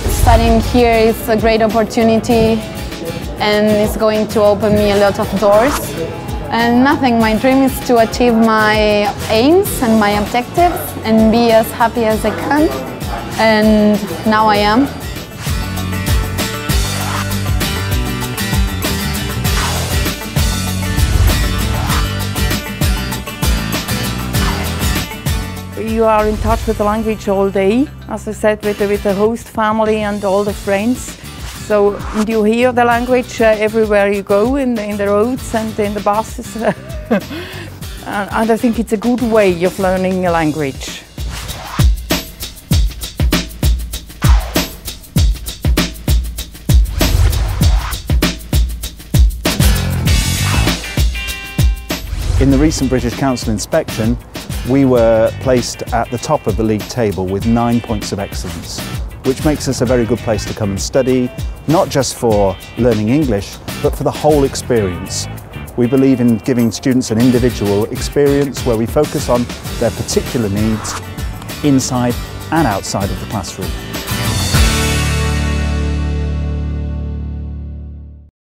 studying here is a great opportunity and it's going to open me a lot of doors. And nothing, my dream is to achieve my aims and my objectives and be as happy as I can. And now I am. You are in touch with the language all day, as I said, with the, with the host family and all the friends. So you hear the language uh, everywhere you go, in the, in the roads and in the buses. and, and I think it's a good way of learning a language. In the recent British Council inspection, we were placed at the top of the league table with nine points of excellence, which makes us a very good place to come and study, not just for learning English, but for the whole experience. We believe in giving students an individual experience where we focus on their particular needs inside and outside of the classroom.